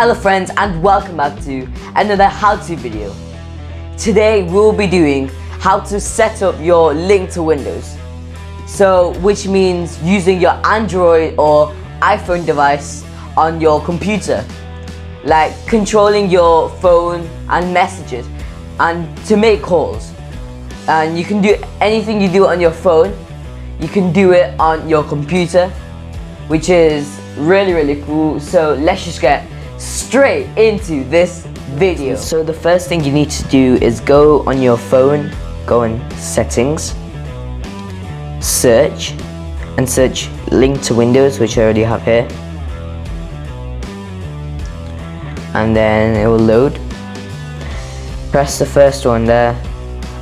Hello friends and welcome back to another how-to video. Today we'll be doing how to set up your link to Windows. So which means using your Android or iPhone device on your computer. Like controlling your phone and messages and to make calls. And you can do anything you do on your phone, you can do it on your computer, which is really really cool. So let's just get straight into this video. So the first thing you need to do is go on your phone, go in settings, search, and search link to Windows, which I already have here. And then it will load. Press the first one there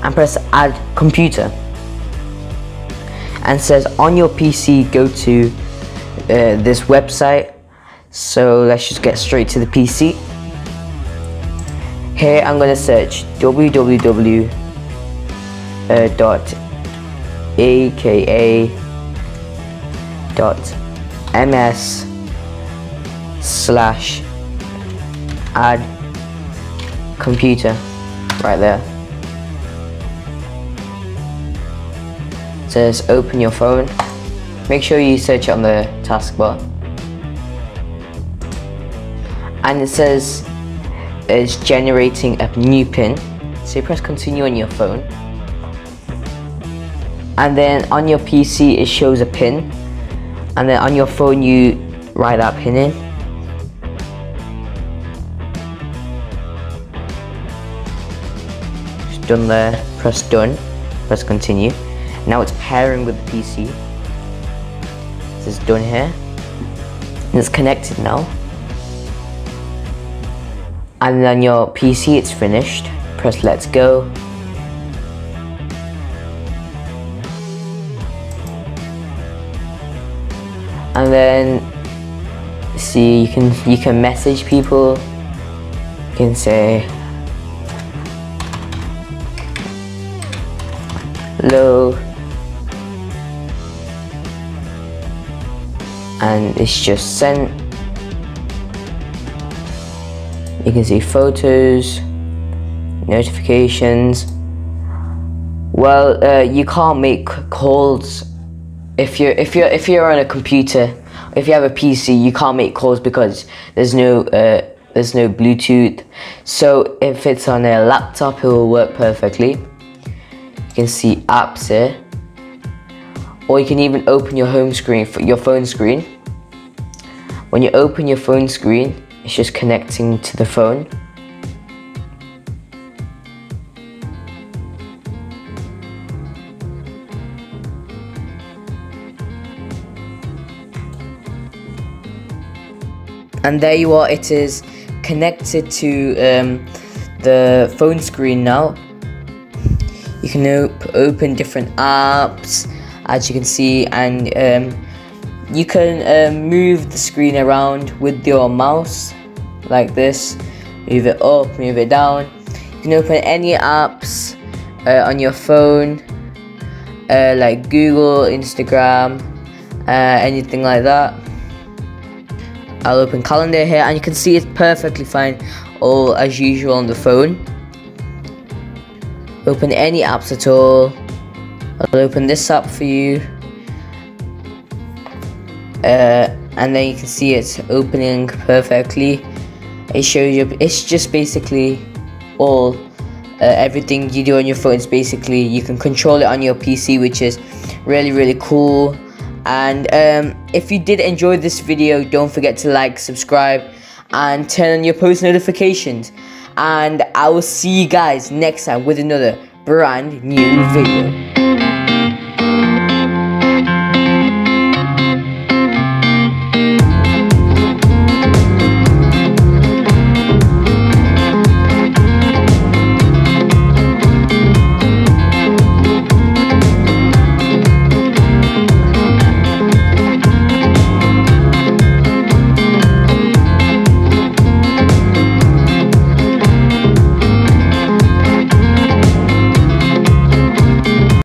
and press add computer. And says on your PC go to uh, this website so let's just get straight to the PC. Here I'm going to search www uh, slash add computer right there. It says open your phone. Make sure you search on the taskbar and it says it's generating a new pin. So you press continue on your phone. And then on your PC it shows a pin. And then on your phone you write that pin in. It's done there. Press done. Press continue. Now it's pairing with the PC this is done here. And it's connected now and then your PC it's finished. Press let's go. And then see you can you can message people. You can say hello. And it's just sent you can see photos, notifications. Well, uh, you can't make calls if you're if you're if you're on a computer. If you have a PC, you can't make calls because there's no uh, there's no Bluetooth. So if it's on a laptop, it will work perfectly. You can see apps here, or you can even open your home screen, your phone screen. When you open your phone screen, it's just connecting to the phone. And there you are, it is connected to um, the phone screen now. You can op open different apps, as you can see, and um, you can um, move the screen around with your mouse like this. Move it up move it down. You can open any apps uh, on your phone uh, like Google Instagram uh, anything like that. I'll open calendar here and you can see it's perfectly fine all as usual on the phone. Open any apps at all. I'll open this app for you uh, and then you can see it's opening perfectly. It shows you it's just basically all uh, everything you do on your phone is basically you can control it on your PC which is really really cool. And um, if you did enjoy this video don't forget to like subscribe and turn on your post notifications. And I will see you guys next time with another brand new video